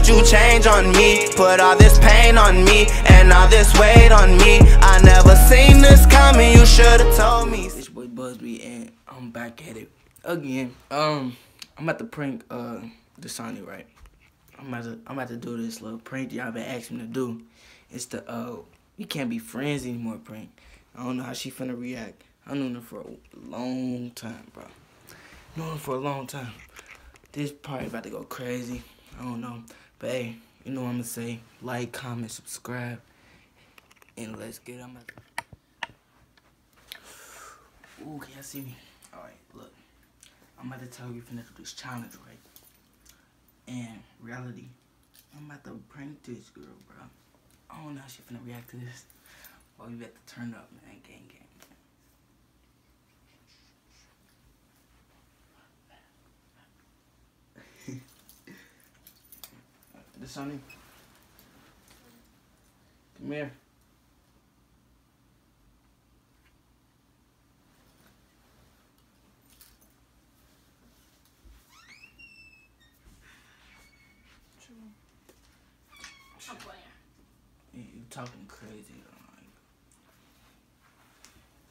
could you change on me? Put all this pain on me and all this weight on me. I never seen this coming, you should've told me. It's boy Buusby and I'm back at it again. Um, I'm about to prank uh Dasani, right? I'm about to I'm about to do this little prank y'all been asking me to do. It's the uh we can't be friends anymore prank. I don't know how she finna react. I known her for a long time, bro. Known her for a long time. This probably about to go crazy. I don't know. But hey, you know what I'm gonna say. Like, comment, subscribe. And let's get on. Ooh, can y'all see me? Alright, look. I'm about to tell you finna do this challenge, right? And reality, I'm about to prank this girl, bro. I don't know how she finna react to this. Well, we about to turn up, man. Gang, gang. This Sonny. Come here. I'm playing. You, talking crazy,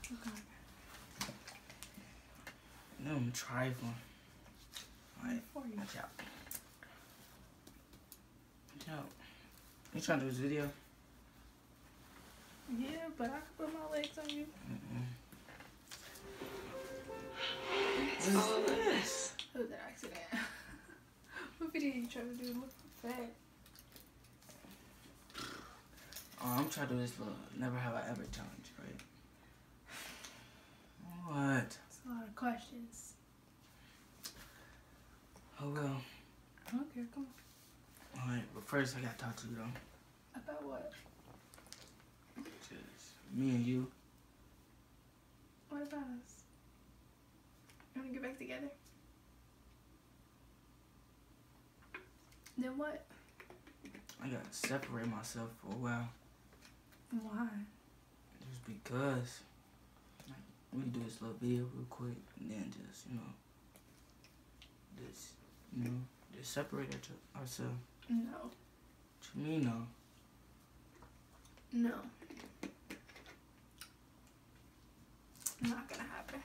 like. Okay. No, I'm trifling. Alright, watch out. You trying to do this video? Yeah, but I can put my legs on you. What is this? It was an accident. what video you trying to do? Look fat. Oh, I'm trying to do this little never have I ever challenge, right? What? It's a lot of questions. Oh well. Don't. Come on. Alright, but first I gotta talk to you though. About what? Just me and you. What about us? You wanna get back together? Then what? I gotta separate myself for a while. Why? Just because. Like, we can do this little video real quick and then just, you know, just, you know, just separate our- ourselves. No. What you mean, no? No. Not gonna happen.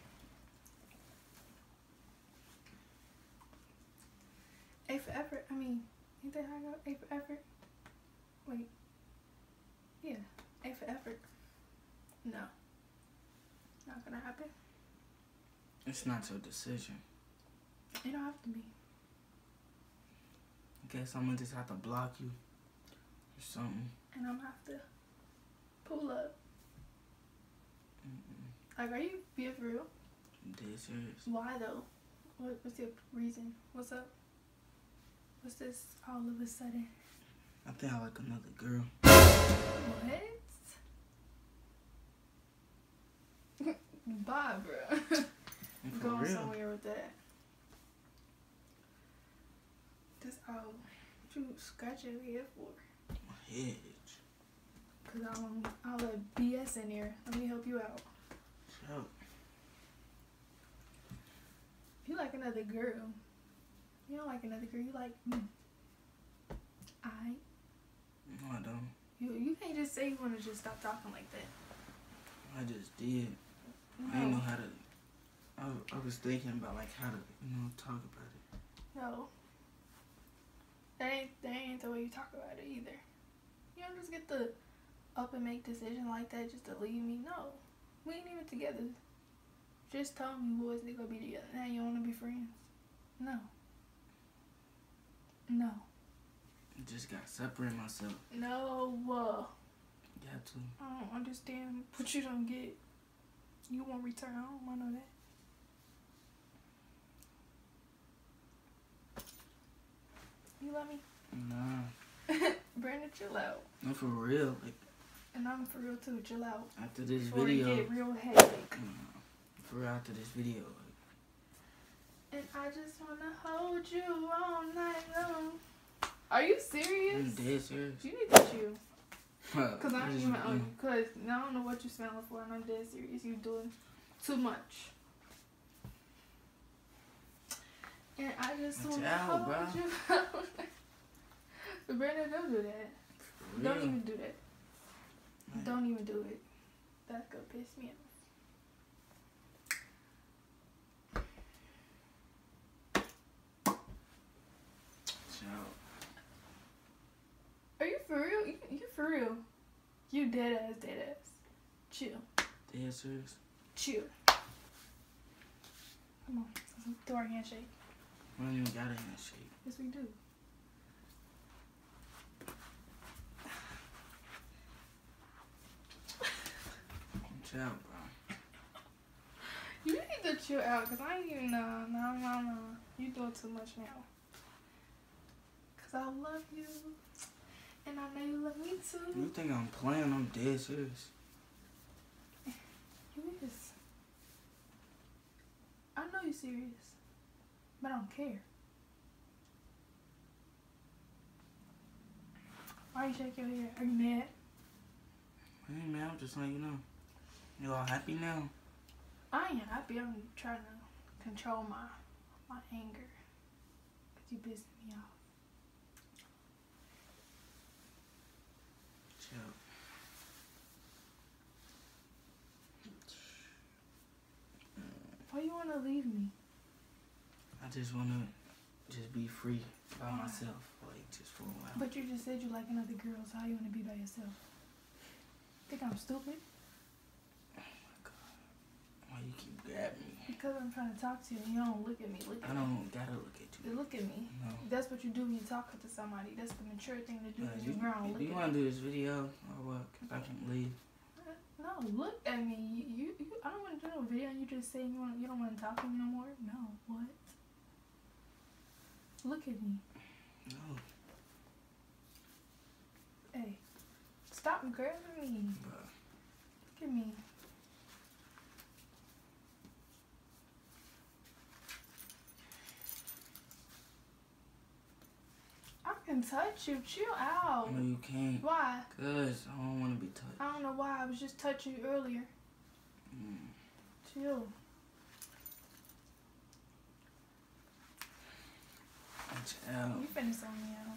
A for effort. I mean, ain't that how I go? A for effort. Wait. Yeah. A for effort. No. Not gonna happen. It's not your decision. It don't have to be. I guess I'm gonna just have to block you or something. And I'm gonna have to pull up. Like, are you being for real? Dead serious. Why though? What, what's your reason? What's up? What's this all of a sudden? I think I like another girl. What? Bye, bro. Going real. somewhere with that. All. What you scratching your head for? My head. Cause I don't, I'll let BS in here. Let me help you out. Shut. You like another girl. You don't like another girl. You like me. I. No, I don't. You you can't just say you want to just stop talking like that. I just did. I didn't know how to. I, I was thinking about like how to, you know, talk about it. No. That ain't that ain't the way you talk about it either. You don't just get to up and make decision like that just to leave me. No. We ain't even together. Just told me boys they gonna be together. Now you wanna be friends. No. No. I just gotta separate myself. No. Uh, Got to. I don't understand what you don't get. You won't return. home. I know that. You love me? Nah. Brandon, chill out. No, for real. Like And I'm for real too. Chill out. after this Before video. you get real hectic. Nah, for real, after this video. Like, And I just wanna hold you all night long. Are you serious? I'm dead serious. You need to chill. Cause I I'm just- even on you. Uh, cause now I don't know what you're smelling for, and I'm dead serious. You doing too much. And I just wanna out, hold bro. you. Brandon, don't do that. Don't even do that. Man. Don't even do it. That's gonna piss me off. Are you for real? You, you for real? You dead ass, dead ass. Chill, Dead serious. chill. Come on, let's do our handshake. We don't even got a handshake. Yes, we do. Child, bro. You need to chill out, cause I ain't even know. No, no, no. You doing too much now. Cause I love you, and I know you love me too. You think I'm playing? I'm dead serious. You is. I know you're serious, but I don't care. Why you shake your head? Are you mad? Hey man, I'm just letting you know. You all happy now? I ain't happy. I'm trying to control my my anger. Cause you pissing me off. Chill. Why you wanna leave me? I just wanna just be free by myself, like just for a while. But you just said you like another girl, so how you wanna be by yourself? Think I'm stupid? Oh my God. Why you keep grabbing me? Because I'm trying to talk to you and you don't look at me. Look at me. don't gotta look at you. Look at me. No. That's what you do when you talk to somebody. That's the mature thing to do Uh, you, you're grown. Look you at wanna do this video or what? I can leave. No, look at me. You, you, you I don't want to do no video. and You just saying you want, you don't want to talk to me no more. No, what? Look at me. No, Hey, stop grabbing me. Look at me. I can touch you. Chill out. No, you can't. Why? Cause I don't wanna be touched. I don't know why. I was just touching you earlier. Mm. Chill. Child. You finna sell me out.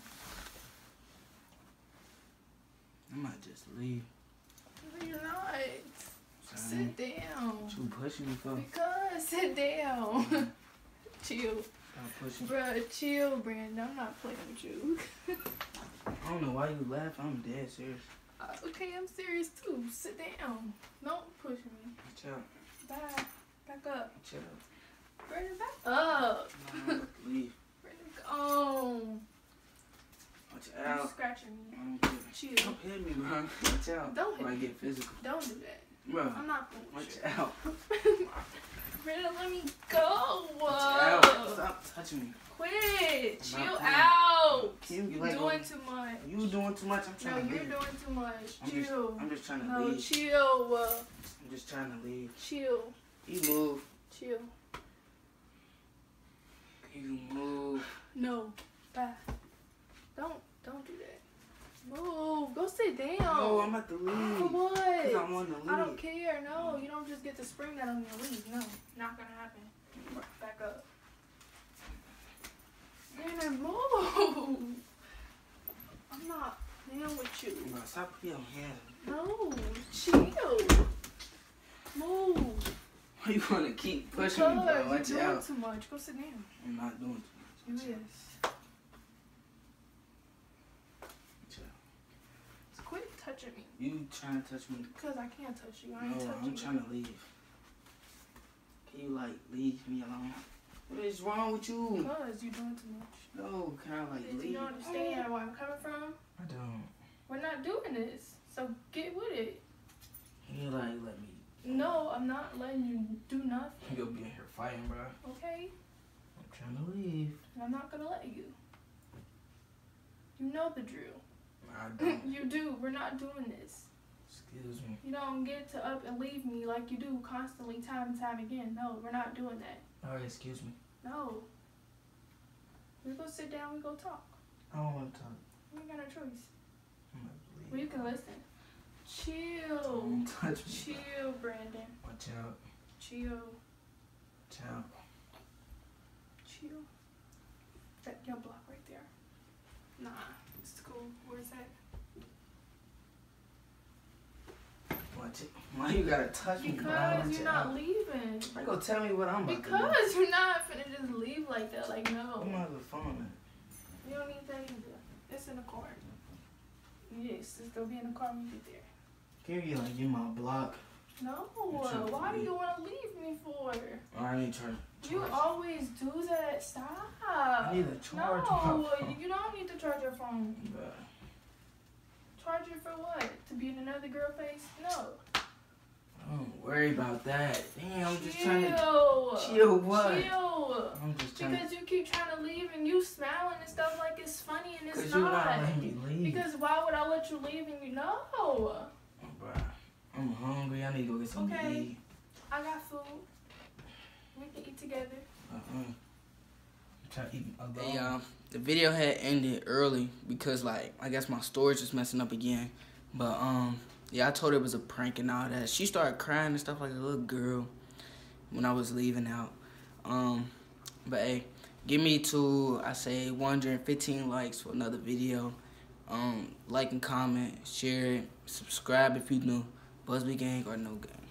I might just leave. No, you're not. Sorry. Sit down. What you pushing me for? Because sit down. chill. Stop pushing. Bruh, chill, Brandon. I'm not playing with you. I don't know why you laugh. I'm dead serious. Uh, okay, I'm serious too. Sit down. Don't push me. Watch out. Bye. Back up. Watch out. Brandon, back up. No, I'm about to leave. Go. Watch You're out. scratching me. Chill. Don't hit me, bro. Watch out. Don't hit me. get physical. Don't do that. Bro, I'm not playing watch with out. you. Let me go. Watch out. Stop touching me. Quit. Chill playing. out. Kim, you You're like doing too much. You doing too much. I'm No, trying to you're leave. doing too much. I'm just, Chill. I'm just trying to No, leave. chill. I'm just trying to leave. chill. You move. Chill. You move. No. Bye. Don't don't do that. Move. Go sit down. No, I'm about to leave. For what? Cause I want to leave. I don't care. No, you don't just get to spring that on me and leave. No, not gonna happen. Back up. Brandon, move. I'm not playing with you. Bro, stop putting your hands. No, chill. Move. Why you want to keep pushing because me, bro? Watch you're doing out. too much. Go sit down. I'm not doing too You much. is. Just quit touching me. You trying to touch me? Because I can't touch you. I ain't No, touching I'm trying to leave. Can you like leave me alone? What is wrong with you? Because you're doing too much. No, can I like Did leave? you don't understand oh. where I'm coming from? I don't. We're not doing this. So get with it. Can you like let me? No, I'm not letting you do nothing. You'll be in here fighting, bro. Okay? I'm trying to leave. And I'm not gonna let you. You know the drill. I don't. you do. We're not doing this. Excuse me. You don't get to up and leave me like you do constantly, time and time again. No, we're not doing that. All right, excuse me. No. We go sit down. We go talk. I don't want to talk. We ain't got no choice. I'm about to leave. Well, you can listen. Chill. Don't touch me. Chill, Brandon. Watch out. Chill. Watch out you. That yellow block right there. Nah, it's cool. Where's that? Watch it. Why you gotta touch because me? Because you're not leaving. I go tell me what I'm about Because you're not finna just leave like that. Like, no. I'm not the phone. You don't need that either. It's in the car. Yes, it's gonna be in the car when you get there. Give you like in my block. No, why do you want to leave me for? I need to charge. You always do that. Stop. I need to charge my No, phone. you don't need to charge your phone. Bruh. Charge it for what? To be in another girl face? No. Don't worry about that. Damn, I'm just trying to Chill. chill. What? Chill. I'm just trying to. Because you keep trying to leave and you smiling and stuff like it's funny and it's Cause you not not. letting me leave. Because why would I let you leave and you know? Bruh, I'm hungry. I need to go get something to Okay. eat. I got food. We can eat together. Uh-uh. I'm to eat alone. Hey y'all, the video had ended early because like I guess my storage was messing up again. But um yeah, I told her it was a prank and all that. She started crying and stuff like a little girl when I was leaving out. Um but hey, give me to I say 115 likes for another video. Um like and comment, share it, subscribe if you new. Buusby gang or no gang.